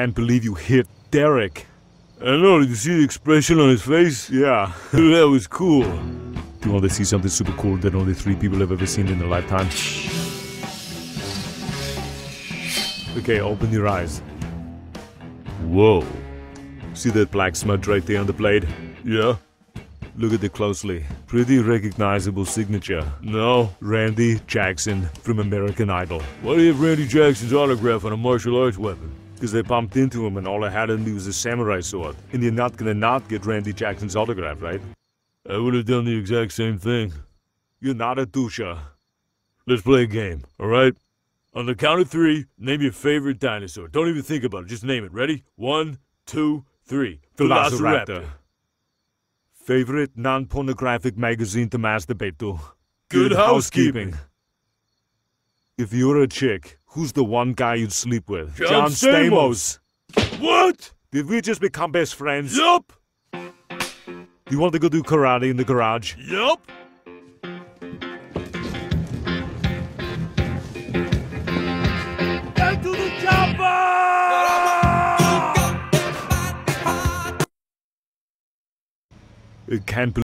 can't believe you hit Derek. I know, did you see the expression on his face? Yeah, that was cool. Do you want to see something super cool that only three people have ever seen in their lifetime? Okay, open your eyes. Whoa. See that black smudge right there on the blade? Yeah. Look at it closely. Pretty recognizable signature. No, Randy Jackson from American Idol. Why do you have Randy Jackson's autograph on a martial arts weapon? Because they bumped into him and all I had on me was a samurai sword. And you're not gonna not get Randy Jackson's autograph, right? I would have done the exact same thing. You're not a doucher. Let's play a game, alright? On the count of three, name your favorite dinosaur. Don't even think about it, just name it. Ready? One, two, three. Velociraptor. Favorite non-pornographic magazine to masturbate to. Good housekeeping. If you're a chick, who's the one guy you'd sleep with? John Stamos. What? Did we just become best friends? Yup. You want to go do karate in the garage? Yup. Get to the chopper! I can't